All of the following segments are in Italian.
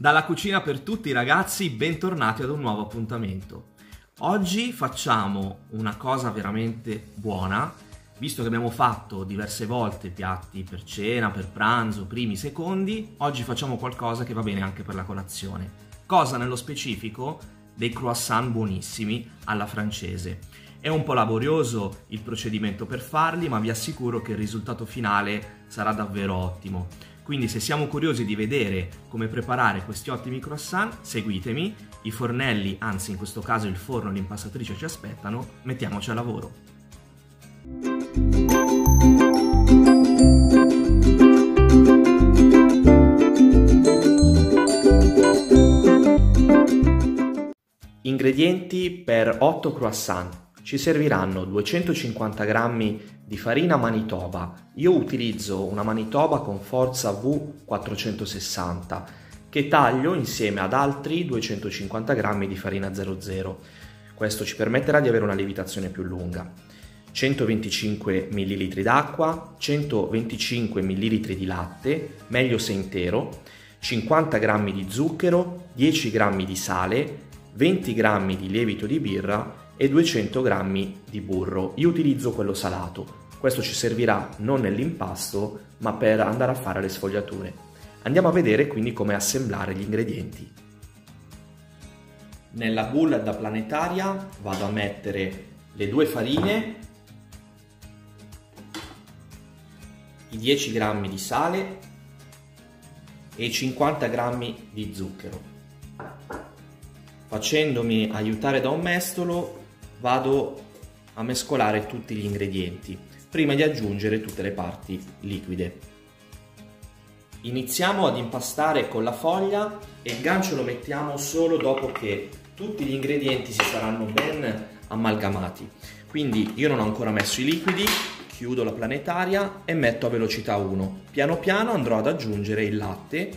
Dalla cucina per tutti ragazzi, bentornati ad un nuovo appuntamento. Oggi facciamo una cosa veramente buona, visto che abbiamo fatto diverse volte piatti per cena, per pranzo, primi, secondi, oggi facciamo qualcosa che va bene anche per la colazione. Cosa nello specifico? Dei croissant buonissimi alla francese. È un po' laborioso il procedimento per farli, ma vi assicuro che il risultato finale sarà davvero ottimo. Quindi se siamo curiosi di vedere come preparare questi ottimi croissant, seguitemi, i fornelli, anzi in questo caso il forno e l'impastatrice ci aspettano, mettiamoci a lavoro. Ingredienti per 8 croissant ci serviranno 250 g di farina Manitoba. Io utilizzo una Manitoba con forza V460 che taglio insieme ad altri 250 g di farina 00. Questo ci permetterà di avere una lievitazione più lunga. 125 ml d'acqua, 125 ml di latte, meglio se intero, 50 g di zucchero, 10 g di sale, 20 g di lievito di birra e 200 g di burro. Io utilizzo quello salato. Questo ci servirà non nell'impasto, ma per andare a fare le sfogliature. Andiamo a vedere quindi come assemblare gli ingredienti. Nella bowl da planetaria vado a mettere le due farine, i 10 g di sale e i 50 g di zucchero. Facendomi aiutare da un mestolo vado a mescolare tutti gli ingredienti prima di aggiungere tutte le parti liquide. Iniziamo ad impastare con la foglia e il gancio lo mettiamo solo dopo che tutti gli ingredienti si saranno ben amalgamati. Quindi io non ho ancora messo i liquidi, chiudo la planetaria e metto a velocità 1. Piano piano andrò ad aggiungere il latte,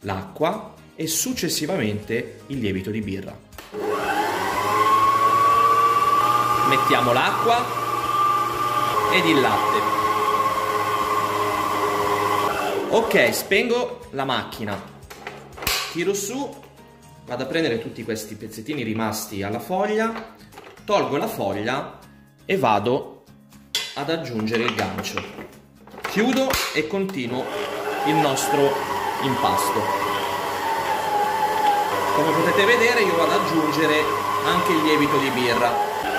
l'acqua e successivamente il lievito di birra. Mettiamo l'acqua ed il latte. Ok, spengo la macchina, tiro su, vado a prendere tutti questi pezzettini rimasti alla foglia, tolgo la foglia e vado ad aggiungere il gancio. Chiudo e continuo il nostro impasto. Come potete vedere io vado ad aggiungere anche il lievito di birra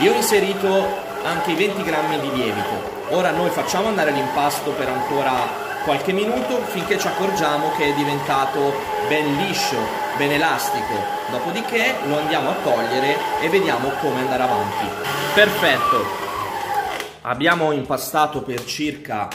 io ho inserito anche i 20 grammi di lievito. Ora noi facciamo andare l'impasto per ancora qualche minuto finché ci accorgiamo che è diventato ben liscio, ben elastico. Dopodiché lo andiamo a togliere e vediamo come andare avanti. Perfetto. Abbiamo impastato per circa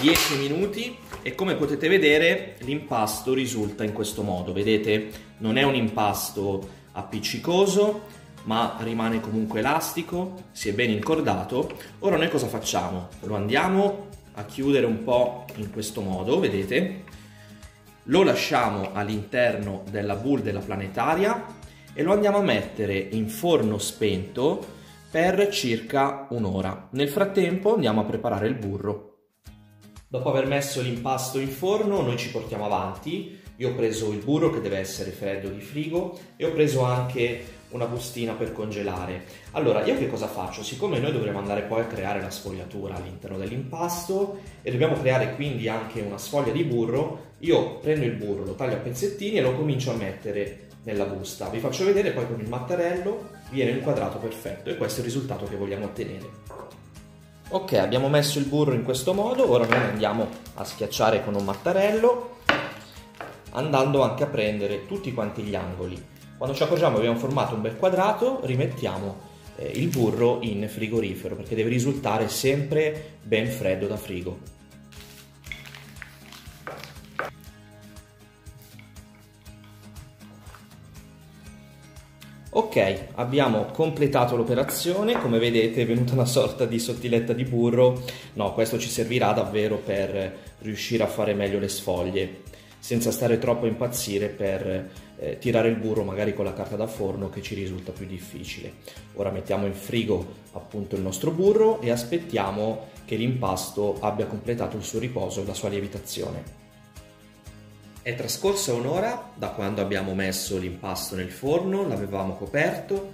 10 minuti e come potete vedere l'impasto risulta in questo modo. Vedete? Non è un impasto appiccicoso, ma rimane comunque elastico, si è ben incordato. Ora noi cosa facciamo? Lo andiamo a chiudere un po' in questo modo, vedete? Lo lasciamo all'interno della bowl della planetaria e lo andiamo a mettere in forno spento per circa un'ora. Nel frattempo andiamo a preparare il burro. Dopo aver messo l'impasto in forno, noi ci portiamo avanti. Io ho preso il burro che deve essere freddo di frigo e ho preso anche una bustina per congelare. Allora, io che cosa faccio? Siccome noi dovremo andare poi a creare la sfogliatura all'interno dell'impasto e dobbiamo creare quindi anche una sfoglia di burro, io prendo il burro, lo taglio a pezzettini e lo comincio a mettere nella busta. Vi faccio vedere poi con il mattarello viene inquadrato perfetto e questo è il risultato che vogliamo ottenere. Ok, abbiamo messo il burro in questo modo, ora noi andiamo a schiacciare con un mattarello andando anche a prendere tutti quanti gli angoli. Quando ci accorgiamo che abbiamo formato un bel quadrato, rimettiamo eh, il burro in frigorifero perché deve risultare sempre ben freddo da frigo. Ok, abbiamo completato l'operazione, come vedete è venuta una sorta di sottiletta di burro, no, questo ci servirà davvero per riuscire a fare meglio le sfoglie senza stare troppo a impazzire per eh, tirare il burro magari con la carta da forno che ci risulta più difficile. Ora mettiamo in frigo appunto il nostro burro e aspettiamo che l'impasto abbia completato il suo riposo e la sua lievitazione. È trascorsa un'ora da quando abbiamo messo l'impasto nel forno, l'avevamo coperto.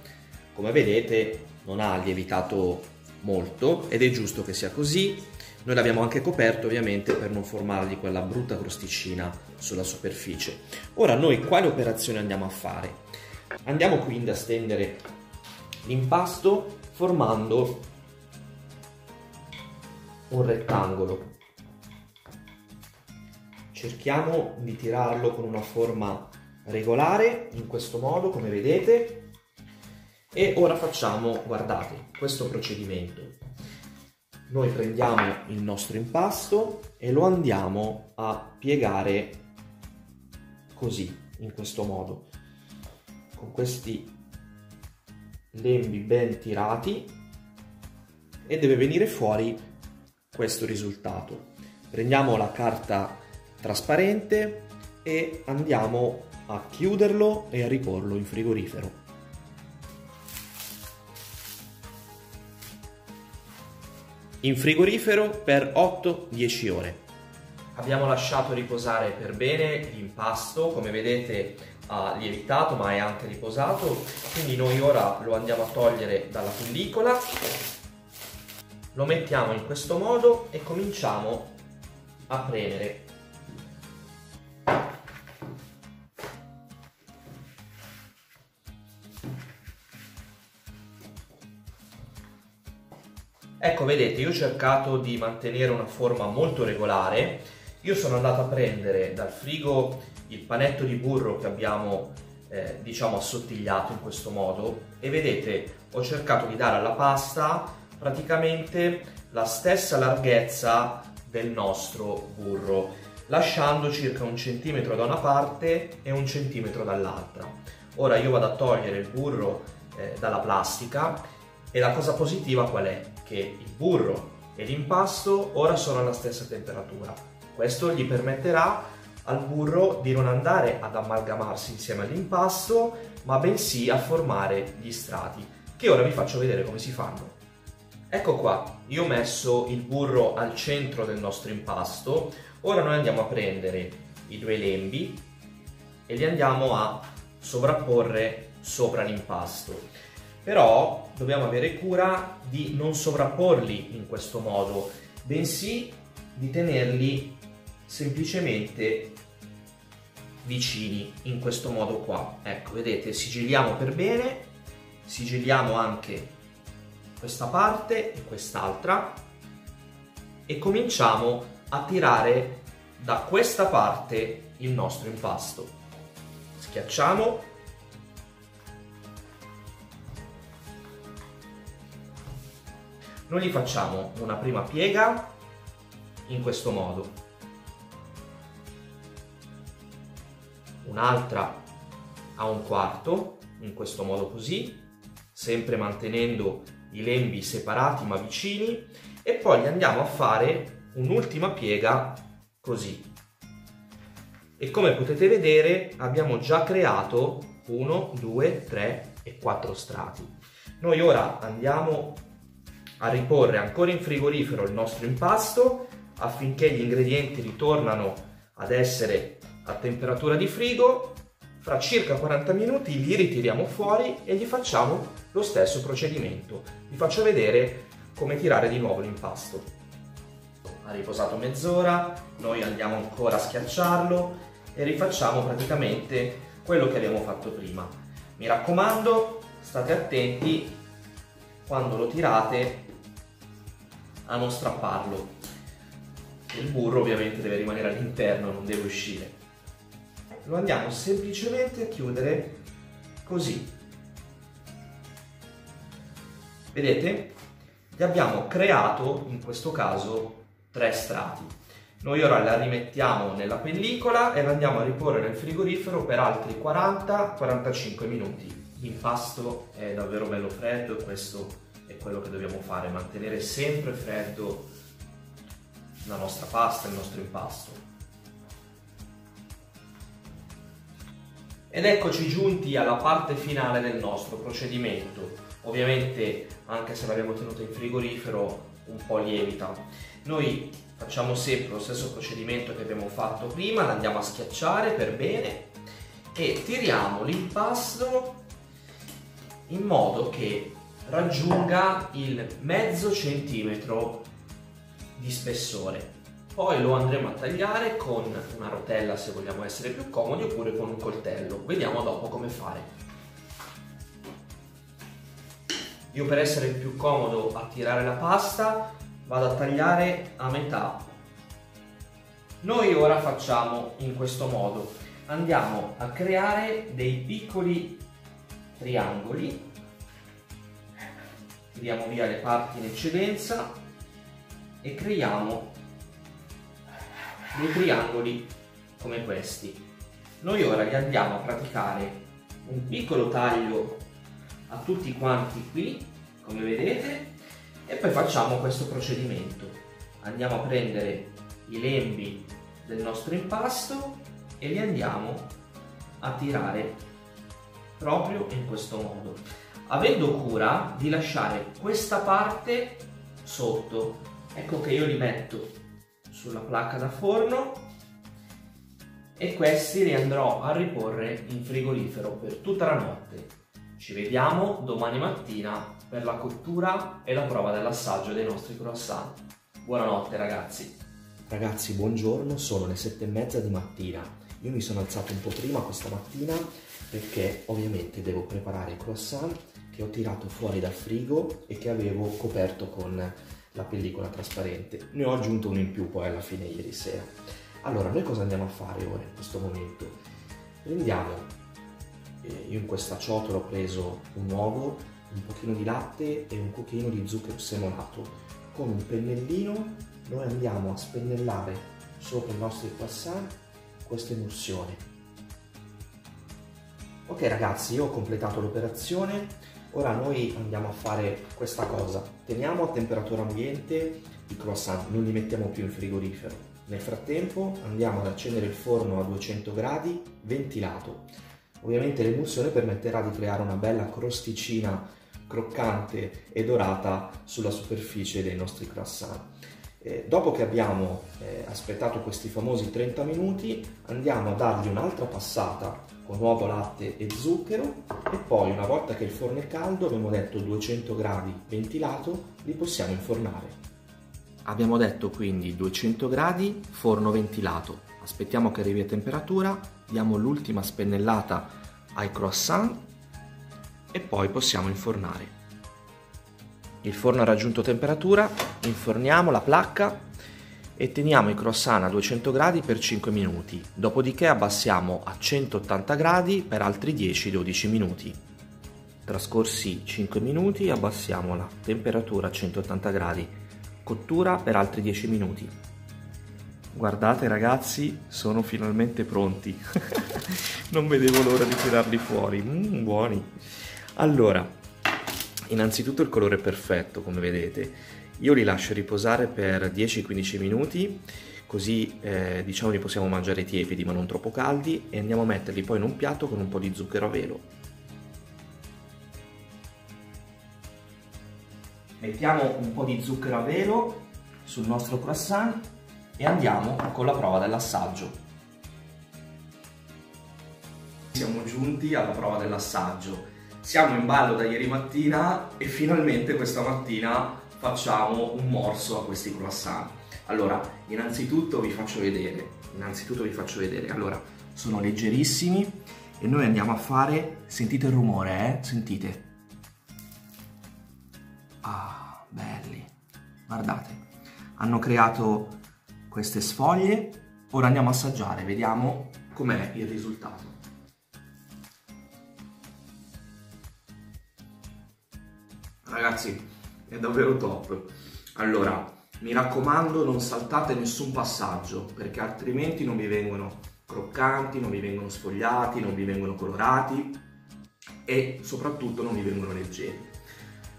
Come vedete non ha lievitato molto ed è giusto che sia così. Noi l'abbiamo anche coperto ovviamente per non formargli quella brutta crosticina sulla superficie. Ora noi quale operazione andiamo a fare? Andiamo quindi a stendere l'impasto formando un rettangolo cerchiamo di tirarlo con una forma regolare in questo modo come vedete e ora facciamo guardate questo procedimento noi prendiamo il nostro impasto e lo andiamo a piegare così in questo modo con questi lembi ben tirati e deve venire fuori questo risultato prendiamo la carta trasparente e andiamo a chiuderlo e a riporlo in frigorifero. In frigorifero per 8-10 ore. Abbiamo lasciato riposare per bene l'impasto, come vedete ha lievitato ma è anche riposato, quindi noi ora lo andiamo a togliere dalla pellicola, lo mettiamo in questo modo e cominciamo a premere Ecco, vedete, io ho cercato di mantenere una forma molto regolare. Io sono andato a prendere dal frigo il panetto di burro che abbiamo, eh, diciamo, assottigliato in questo modo e vedete, ho cercato di dare alla pasta praticamente la stessa larghezza del nostro burro, lasciando circa un centimetro da una parte e un centimetro dall'altra. Ora io vado a togliere il burro eh, dalla plastica e la cosa positiva qual è? Che il burro e l'impasto ora sono alla stessa temperatura. Questo gli permetterà al burro di non andare ad amalgamarsi insieme all'impasto, ma bensì a formare gli strati, che ora vi faccio vedere come si fanno. Ecco qua, io ho messo il burro al centro del nostro impasto, ora noi andiamo a prendere i due lembi e li andiamo a sovrapporre sopra l'impasto però dobbiamo avere cura di non sovrapporli in questo modo, bensì di tenerli semplicemente vicini in questo modo qua. Ecco, vedete, sigilliamo per bene, sigilliamo anche questa parte e quest'altra e cominciamo a tirare da questa parte il nostro impasto. Schiacciamo Noi gli facciamo una prima piega in questo modo, un'altra a un quarto, in questo modo così, sempre mantenendo i lembi separati ma vicini, e poi gli andiamo a fare un'ultima piega così. E come potete vedere abbiamo già creato 1, 2, 3 e 4 strati. Noi ora andiamo a riporre ancora in frigorifero il nostro impasto affinché gli ingredienti ritornano ad essere a temperatura di frigo. Fra circa 40 minuti li ritiriamo fuori e gli facciamo lo stesso procedimento. Vi faccio vedere come tirare di nuovo l'impasto. Ha riposato mezz'ora, noi andiamo ancora a schiacciarlo e rifacciamo praticamente quello che abbiamo fatto prima. Mi raccomando, state attenti quando lo tirate a non strapparlo. Il burro ovviamente deve rimanere all'interno, non deve uscire. Lo andiamo semplicemente a chiudere così. Vedete? Gli abbiamo creato, in questo caso, tre strati. Noi ora la rimettiamo nella pellicola e la andiamo a riporre nel frigorifero per altri 40-45 minuti. L'impasto è davvero bello freddo e questo è quello che dobbiamo fare, mantenere sempre freddo la nostra pasta, il nostro impasto. Ed eccoci giunti alla parte finale del nostro procedimento. Ovviamente, anche se l'abbiamo tenuto in frigorifero, un po' lievita. Noi facciamo sempre lo stesso procedimento che abbiamo fatto prima, l'andiamo a schiacciare per bene e tiriamo l'impasto in modo che raggiunga il mezzo centimetro di spessore. Poi lo andremo a tagliare con una rotella se vogliamo essere più comodi oppure con un coltello. Vediamo dopo come fare. Io per essere più comodo a tirare la pasta vado a tagliare a metà. Noi ora facciamo in questo modo. Andiamo a creare dei piccoli triangoli. Tiriamo via le parti in eccedenza e creiamo dei triangoli come questi. Noi ora li andiamo a praticare un piccolo taglio a tutti quanti qui, come vedete, e poi facciamo questo procedimento. Andiamo a prendere i lembi del nostro impasto e li andiamo a tirare proprio in questo modo, avendo cura di lasciare questa parte sotto. Ecco che io li metto sulla placca da forno e questi li andrò a riporre in frigorifero per tutta la notte. Ci vediamo domani mattina per la cottura e la prova dell'assaggio dei nostri croissant. Buonanotte ragazzi! Ragazzi, buongiorno, sono le sette e mezza di mattina. Io mi sono alzato un po' prima questa mattina perché ovviamente devo preparare i croissant che ho tirato fuori dal frigo e che avevo coperto con la pellicola trasparente. Ne ho aggiunto uno in più poi alla fine ieri sera. Allora, noi cosa andiamo a fare ora in questo momento? Prendiamo, eh, io in questa ciotola ho preso un uovo, un pochino di latte e un cucchiaino di zucchero semolato. Con un pennellino noi andiamo a spennellare sopra i nostri croissant questa emulsione. Ok ragazzi, io ho completato l'operazione, ora noi andiamo a fare questa cosa. Teniamo a temperatura ambiente i croissant, non li mettiamo più in frigorifero. Nel frattempo andiamo ad accendere il forno a 200 gradi ventilato. Ovviamente l'emulsione permetterà di creare una bella crosticina croccante e dorata sulla superficie dei nostri croissant. Eh, dopo che abbiamo eh, aspettato questi famosi 30 minuti andiamo a dargli un'altra passata con uovo, latte e zucchero e poi una volta che il forno è caldo, abbiamo detto 200 gradi ventilato, li possiamo infornare. Abbiamo detto quindi 200 gradi, forno ventilato. Aspettiamo che arrivi a temperatura, diamo l'ultima spennellata ai croissant e poi possiamo infornare. Il forno ha raggiunto temperatura, inforniamo la placca e teniamo i croissant a 200 gradi per 5 minuti, dopodiché abbassiamo a 180 gradi per altri 10-12 minuti. Trascorsi 5 minuti abbassiamo la temperatura a 180 gradi, cottura per altri 10 minuti. Guardate ragazzi, sono finalmente pronti. non vedevo l'ora di tirarli fuori, mm, buoni. Allora, innanzitutto il colore è perfetto, come vedete. Io li lascio riposare per 10-15 minuti, così eh, diciamo li possiamo mangiare tiepidi ma non troppo caldi e andiamo a metterli poi in un piatto con un po' di zucchero a velo. Mettiamo un po' di zucchero a velo sul nostro croissant e andiamo con la prova dell'assaggio. Siamo giunti alla prova dell'assaggio. Siamo in ballo da ieri mattina e finalmente questa mattina facciamo un morso a questi croissant. Allora, innanzitutto vi faccio vedere, innanzitutto vi faccio vedere. Allora, sono leggerissimi e noi andiamo a fare, sentite il rumore, eh? Sentite. Ah, belli. Guardate. Hanno creato queste sfoglie. Ora andiamo a assaggiare, vediamo com'è il risultato. Ragazzi, è davvero top. Allora, mi raccomando non saltate nessun passaggio perché altrimenti non vi vengono croccanti, non vi vengono sfogliati, non vi vengono colorati e soprattutto non vi vengono leggeri.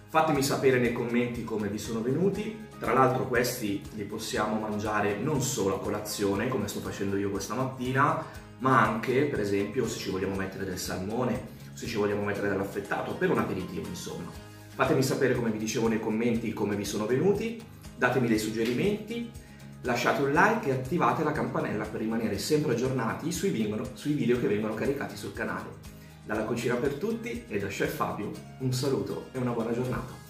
Fatemi sapere nei commenti come vi sono venuti, tra l'altro questi li possiamo mangiare non solo a colazione come sto facendo io questa mattina, ma anche per esempio se ci vogliamo mettere del salmone, se ci vogliamo mettere dell'affettato, per un aperitivo insomma. Fatemi sapere come vi dicevo nei commenti come vi sono venuti, datemi dei suggerimenti, lasciate un like e attivate la campanella per rimanere sempre aggiornati sui video, sui video che vengono caricati sul canale. Dalla Cucina per Tutti e da Chef Fabio un saluto e una buona giornata.